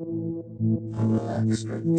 Relaxation.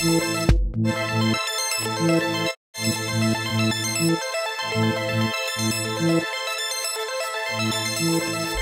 Thank you.